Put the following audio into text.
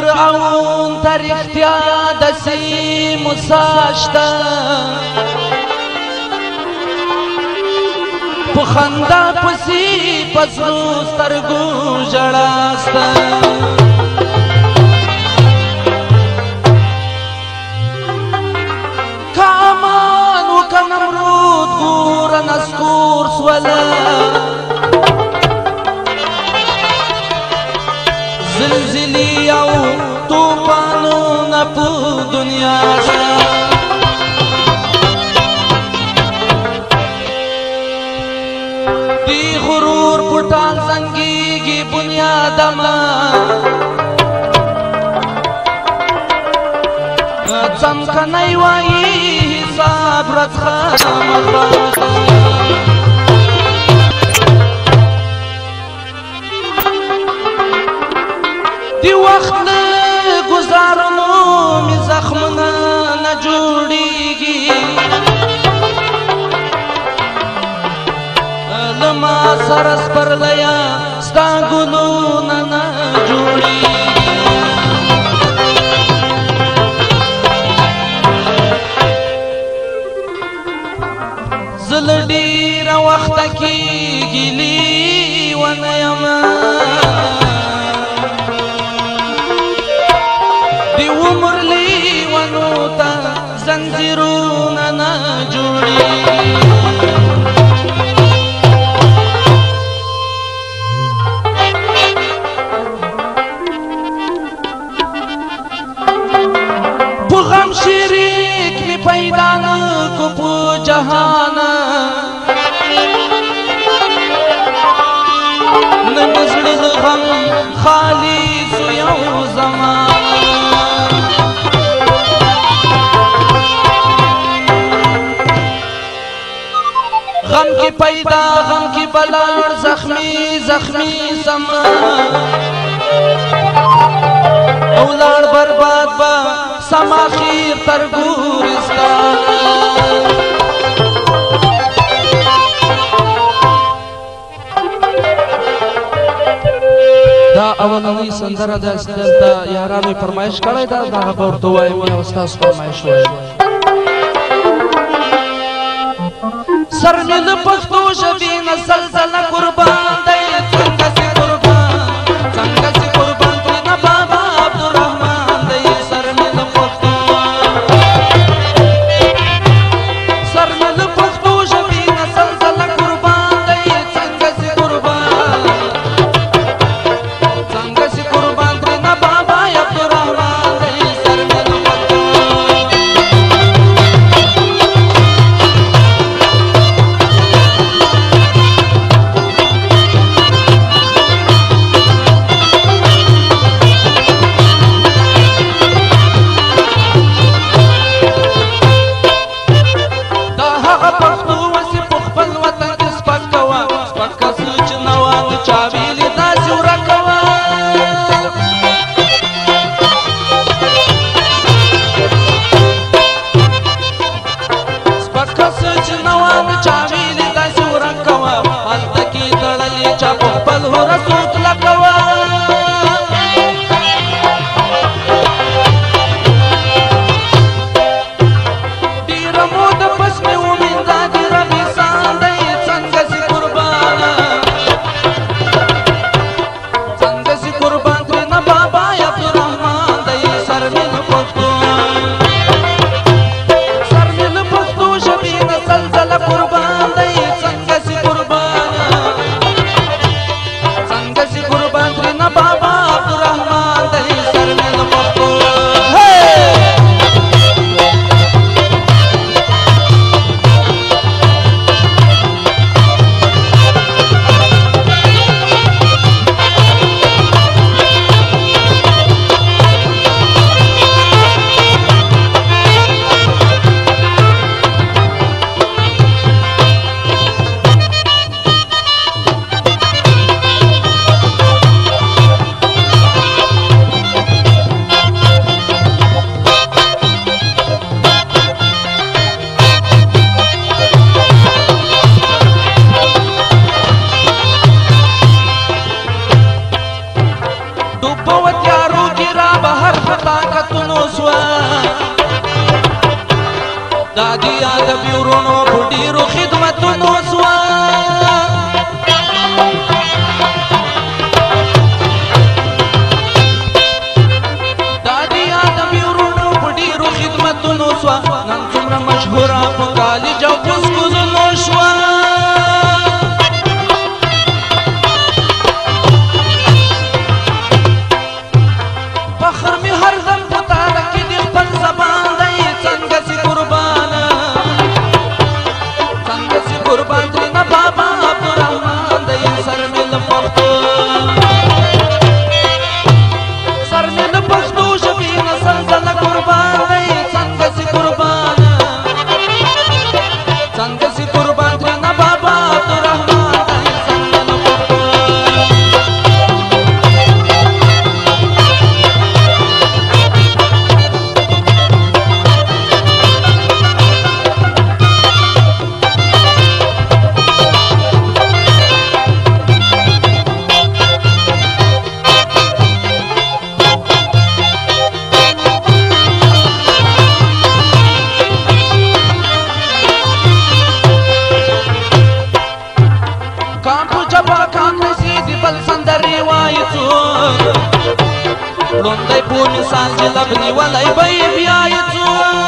فرعون ترختیا دسی مساشتا پخندا پسی پسرو سترګو جړاستا کامان وکنمرود ګور نسکور سولا دی غرور پټان سنگيږي بنیاد ما څنګه نه وایي حساب رخ خامخا لما سرس پر لیا ستا ګلو نه جوړي زل ډیر وخت کې ګلی ونه یمه پیدا غم کی بلاړ زخمی زخمی سما اولاړ برباد با سما خیر تر ګورستان دا اولنی سندره د استدلال یارانو فرمایش کړی دا دا ورته وایم او استاد فرمایش وایم سر مې په je दिया the bureau پاکان نشي دی بل سندرې وایي څوک لومدی پوه مثال چې لب نیولی به یې بیایي څوک